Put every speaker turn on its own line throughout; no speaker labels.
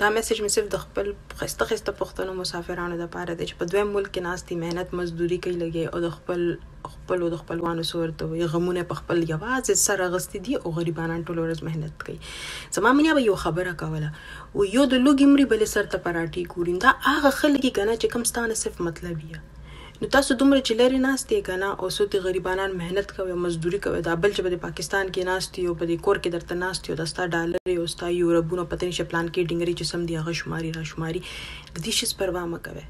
دا مسج مې صرف د خپل خسته خسته پښتنو مسافرانو د پاره دی چې په دویم ملک کې ناست دي مهنت مزدوري کوي لګي او د خپل خپلو د خپلوانو سور ته وي غمونه په خپل یوازې سر اغستې دي او غریبانان ټول ورځ مهنت کوي زما منیا به یو خبره کوله او یو د لوګي مري بلې سر ته پراټي ګوري دا هغه خلک کنه چې کم ستانه صرف مطلب یې نو تاسو دومره چې لرې ناست یې کنه او څو دې غریبانان محنت کوې او مزدوري کوې دا بل چې په دې پاکستان کې ناست یې او په دې کور کې درته ناست یې او دا ستا ډالرې او ستا یوربونه او پته نشته پلانکې ډینګرې چې سم دي هغه شماري راشماري د دې شیز پروا مه کوې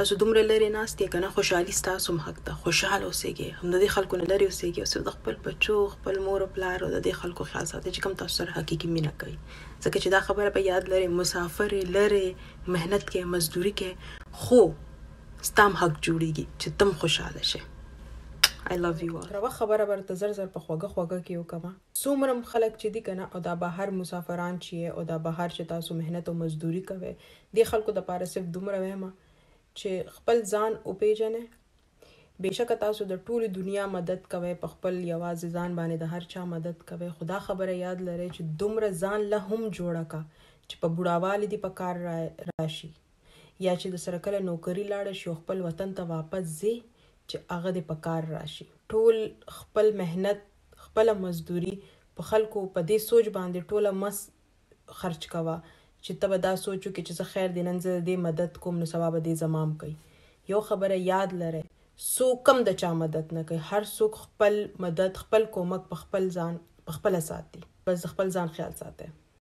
تاسو دومره لرې ناست یې کنه خوشحالي ستاسو هم حق ده خوشحاله اوسېږئ هم د دې خلکو نه لرې اوسېږئ او صرف د خپل بچو خپل مور او پلار او د دې خلکو خیال ساتئ چې کوم تاسو سره حقیقي مینه کوي ځکه چې دا خبره په یاد لرئ مسافر لرې محنت کې مزدوري کې خو ستام حق جوړیږي چې تم خوشاله شې I love you all روه خبره برته زر زر په خوږه خوږه کې وکما سومرم خلک چې دي کنه او دا بهر مسافران چی او دا بهر چې تاسو مهنت او مزدوری کوي دی خلکو د پاره صرف دومره وهما چې خپل ځان او پیژنه بشک تاسو د ټول دنیا مدد کوي په خپل یواز ځان باندې د هر چا مدد کوي خدا خبره یاد لري چې دومره ځان له هم جوړه کا چې په بډاوالي دی په کار راشي یا چې درسره کله نوکري لاړه شي او خپل وطن ته واپس ځې چې هغه دې په کار راشي. ټول خپل محنت، خپله مزدوري په خلکو په دې سوچ باندې ټوله مه خرچ کوه چې ته به دا سوچ وکړې چې څه خیر دی نن زه د دې مدد کوم نو سبا به دې زما هم کوي. یو خبره یاد لرئ څوک هم د چا مدد نه کوي هر څوک خپل مدد، خپل کومک په خپل ځان په خپله ساتي. بس د خپل ځان خیال ساتئ.